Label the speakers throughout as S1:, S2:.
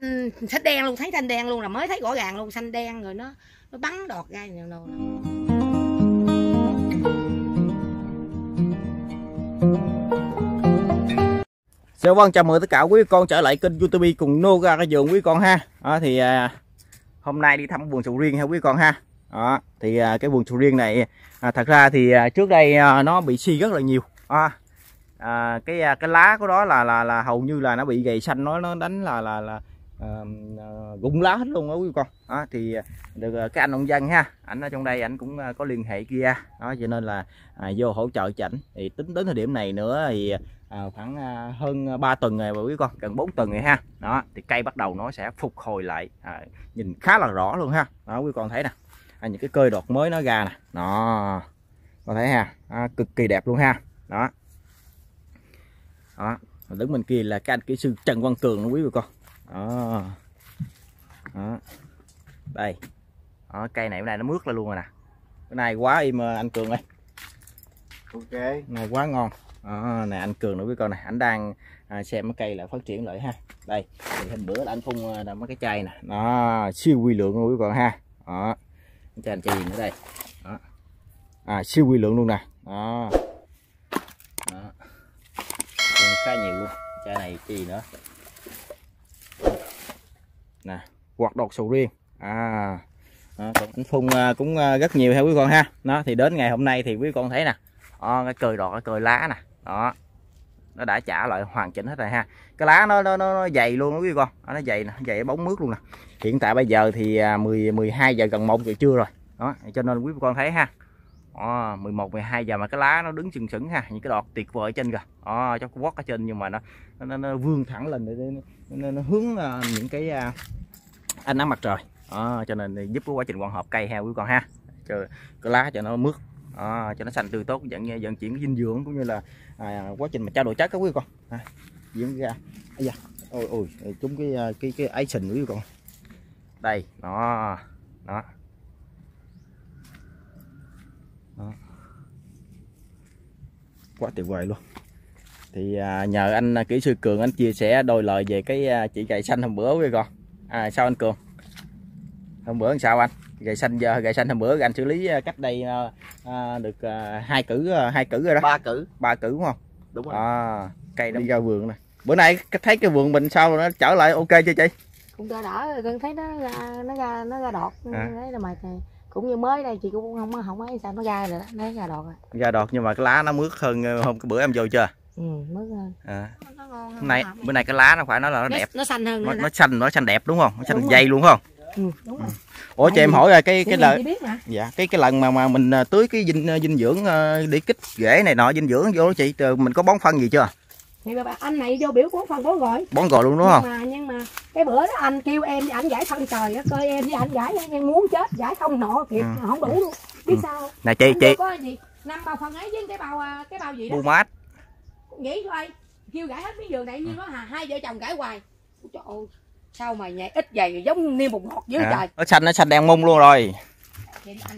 S1: xanh xanh đen luôn thấy xanh đen luôn là mới thấy rõ ràng luôn xanh đen rồi nó nó bắn đọt ra nhiều đồ
S2: Dạ vâng, chào mừng tất cả quý con trở lại kênh YouTube cùng Noga cái vườn quý con ha. à, thì à, hôm nay đi thăm vườn sầu riêng ha quý con ha. Đó, thì à, cái vườn sầu riêng này à, thật ra thì à, trước đây à, nó bị suy rất là nhiều. À, à, cái à, cái lá của đó là là là hầu như là nó bị gầy xanh nó nó đánh là là là uh, à, lá hết luôn đó quý con. Đó, thì ờ, được à, cái anh nông dân ha, ảnh ở trong đây ảnh cũng có liên hệ kia. Đó cho nên là à, vô hỗ trợ cho ảnh. Thì tính đến thời điểm này nữa thì à, khoảng à, hơn 3 tuần rồi quý con gần 4 tuần rồi ha. Đó thì cây bắt đầu nó sẽ phục hồi lại. À, nhìn khá là rõ luôn ha. Đó quý con thấy nè. À, những cái cơi đọt mới nó ra nè. Đó con thấy ha. À, cực kỳ đẹp luôn ha. Đó. Đó đứng bên kia là các anh kỹ sư Trần Văn Cường đó quý vị con đó đó. Đây. Đó, cây này bữa nay nó mướt lên luôn rồi nè. Bữa nay quá im à, anh Cường ơi.
S3: Ok.
S2: Này quá ngon. Đó, này anh cường nữa với con này anh đang à, xem cái cây lại phát triển lại ha. Đây thì hôm bữa là anh phun à, mấy cái chai nè. Nó siêu quy lượng luôn quý con ha. Đó. Cái chai chai gì nữa đây. Đó. à siêu quy lượng luôn nè. Đó. Khá nhiều luôn. Chai này cái gì nữa nè quạt đọt sầu riêng. À đó, còn anh phun à, cũng à, rất nhiều ha quý con ha. Nó thì đến ngày hôm nay thì quý con thấy nè. À, cái cười đọt cái cười lá nè. Đó nó đã trả lại hoàn chỉnh hết rồi ha. Cái lá nó nó nó, nó dày luôn đó quý con. Nó dày nè dày bóng mướt luôn nè. Hiện tại bây giờ thì à, 10 12 giờ gần một giờ trưa rồi. Đó cho nên quý con thấy ha. À, 11 12 giờ mà cái lá nó đứng sừng sững ha. Những cái đọt tuyệt vời ở trên kìa. À, trong quất ở trên nhưng mà nó nó, nó vươn thẳng lên để nó, nó, nó hướng những cái ánh nắng mặt trời. Đó, cho nên giúp cái quá trình quang hợp cây heo quý con ha. Cho cái lá cho nó mướt. Đó, cho nó xanh tươi tốt dẫn dẫn chuyển dinh dưỡng cũng như là à, quá trình mà trao đổi chất các quý con. À, diễn ra Ây da. ôi ôi chúng à, cái cái cái ấy sình quý con. Đây đó đó. Đó. Quá tuyệt vời luôn. Thì à, nhờ anh à, kỹ sư cường anh chia sẻ đôi lời về cái à, chỉ gậy xanh hôm bữa quý con à sao anh cường? Hôm bữa làm sao anh? Gậy xanh giờ gậy xanh hôm bữa anh xử lý à, cách đây à, à, được à, hai cử à, hai cử rồi đó.
S3: Ba cử.
S2: Ba cử đúng không?
S3: Đúng rồi.
S2: À, cây nó đi ra vườn này bữa nay thấy cái vườn mình sao nó trở lại ok chưa chị?
S1: Cũng đỡ rồi con thấy nó ra nó ra nó ra đọt.
S2: À.
S1: thấy là mà cũng như mới đây chị cũng không không ấy sao nó ra rồi đó nó ra đọt rồi.
S2: Ra đọt nhưng mà cái lá nó mướt hơn hôm cái bữa em vô chưa
S1: ừ mới hơn
S2: à.
S1: nó ngon hơn hợp.
S2: bữa nay cái lá nó phải nói là nó
S1: nó,
S2: đẹp.
S1: nó xanh hơn
S2: nó, nó xanh nó xanh đẹp đúng không? Nó xanh
S1: Đúng rồi.
S2: dày luôn không?
S1: Ừ, đúng rồi.
S2: Ủa cho em hỏi là cái cái
S1: mà?
S2: Dạ cái cái lần mà mà mình à, tưới cái dinh dinh dưỡng ờ, để kích rễ này nọ dinh dưỡng vô đó chị mình có bón phân gì chưa?
S1: Thì bà, anh này vô biểu của phần bố rồi
S2: bón rồi luôn đúng
S1: nhưng
S2: không?
S1: mà nhưng mà cái bữa đó anh kêu em anh giải phân trời á coi em với anh giải em muốn chết giải không nọ kịp
S2: Ừ.
S1: không đủ luôn. Biết
S2: Ừ.
S1: sao
S2: nè chị
S1: Anh
S2: chị
S1: có gì? Năm bao phân ấy với cái bao à, cái bao gì đó?
S2: Bu mát
S1: nghĩ coi kêu gãi hết miếng giường này như có hà hai vợ chồng gãi hoài. Ôi trời ơi sao mà nhảy ít dày giống niêm bột ngọt dưới
S2: à,
S1: trời.
S2: Nó xanh nó xanh đen mung luôn rồi.
S1: Vậy
S2: đó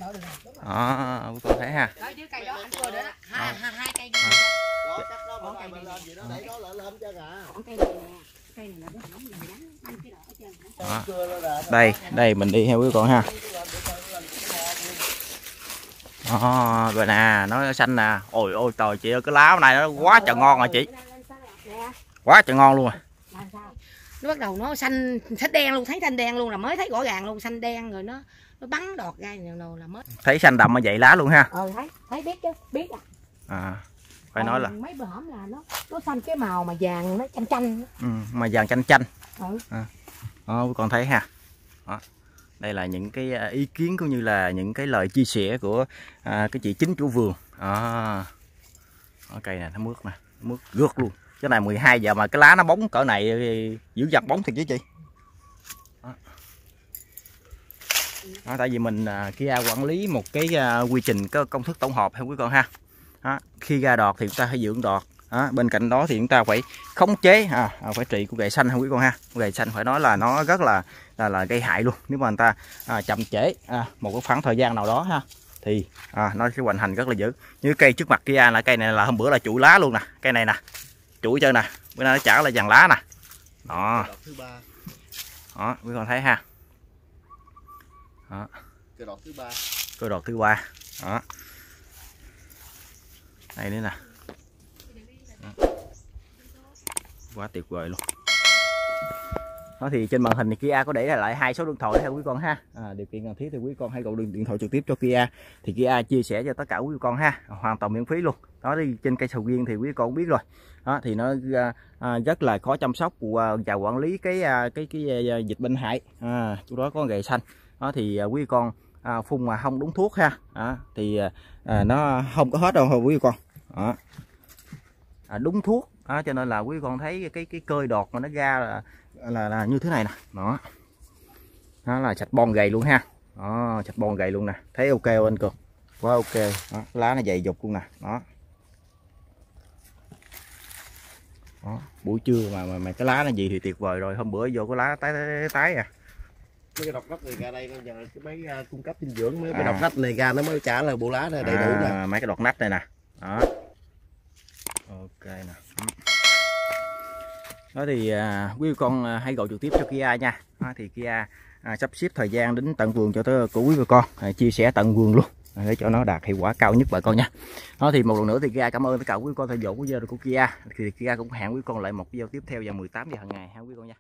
S2: quý con thấy ha.
S1: Đó dưới cây đó anh cưa nữa đó. Hai, hai, hai cây
S2: À.
S3: đó. Chắc nó bỏ cây lên gì đó để nó lên lên chứ à
S1: còn cây này nè cây này là nó không gì lắm anh cái đỏ ở trên nó
S2: Đó.
S3: cưa nó là
S2: đây đây mình đi theo quý con ha Đó, rồi nè nó xanh nè. Ôi ôi trời chị ơi cái lá này nó quá trời ngon rồi chị. Quá trời ngon luôn rồi.
S1: Nó bắt đầu nó xanh xanh đen luôn thấy xanh đen luôn là mới thấy rõ ràng luôn xanh đen rồi nó nó bắn đọt ra nhiều đâu là mới.
S2: Thấy xanh đậm mà dậy lá luôn ha.
S1: Ờ thấy thấy biết chứ biết à.
S2: À, phải nói là
S1: Còn mấy bữa hổm là nó nó xanh cái màu mà vàng nó chanh chanh.
S2: Ừ, mà vàng chanh chanh.
S1: Ừ.
S2: đó quý con thấy ha. Đó đây là những cái à, ý kiến cũng như là những cái lời chia sẻ của à, cái chị chính chủ vườn. À, cây này nó mướt nè mướt rước luôn. Cái này 12 giờ mà cái lá nó bóng cỡ này giữ giặt bóng thiệt chứ chị. Đó. Đó, tại vì mình à, Kia quản lý một cái à, quy trình có công thức tổng hợp hay quý con ha. Đó. khi ra đọt thì chúng ta phải dưỡng đọt đó. bên cạnh đó thì chúng ta phải khống chế à, à, phải trị của gậy xanh ha quý con ha? Gậy xanh phải nói là nó rất là là, là gây hại luôn. Nếu mà người ta à, chậm trễ à, một cái khoảng thời gian nào đó ha thì à, nó sẽ hoành hành rất là dữ. Như cây trước mặt kia là cây này là hôm bữa là chuỗi lá luôn nè cây này nè chuỗi chơi nè bữa nay nó trả là dàn lá nè. Đó. Đó quý con thấy ha? Đó.
S3: Cái đọt thứ ba.
S2: Cơ đọt thứ ba. Đó. Đây nữa nè Đó quá tuyệt vời luôn. Đó thì trên màn hình thì Kia có để lại hai số điện thoại theo quý con ha. À, điều kiện cần thiết thì quý con hãy gọi điện điện thoại trực tiếp cho Kia. Thì Kia chia sẻ cho tất cả quý con ha. À, hoàn toàn miễn phí luôn. Đó thì trên cây sầu riêng thì quý con biết rồi. Đó thì nó à, à, rất là khó chăm sóc và, và quản lý cái à, cái cái, à, à, dịch bệnh hại. À, chỗ đó có gậy xanh. Đó thì à, quý con à, phun mà không đúng thuốc ha. À, thì à, nó không có hết đâu quý con? Đó. À, đúng thuốc đó, cho nên là quý con thấy cái cái cơi đọt mà nó ra là là, là như thế này nè. Đó. Nó là sạch bon gầy luôn ha. Đó sạch bon gầy luôn nè. Thấy ok không anh cường? Quá ok. Đó, lá nó dày dục luôn nè. Đó. Đó, buổi trưa mà, mà mà cái lá nó gì thì tuyệt vời rồi. Hôm bữa vô có lá tái tái, tái à.
S3: Mấy cái đọt nách này ra đây nhờ cái mấy à, cung cấp dinh dưỡng mấy cái
S2: À.
S3: đọt nách này ra nó mới trả lời bộ lá này đầy đủ nè.
S2: à, mấy cái đọt nách này nè. Đó. Ok nè đó thì à, quý con à, hãy gọi trực tiếp cho Kia nha. À, thì Kia à, sắp xếp thời gian đến tận vườn cho tới của quý bà con. À, chia sẻ tận vườn luôn à, để cho nó đạt hiệu quả cao nhất bà con nha. Đó thì một lần nữa thì Kia cảm ơn tất cả quý con theo dõi của video của Kia. Thì Kia cũng hẹn quý con lại một video tiếp theo vào 18 giờ hàng ngày ha quý con nha.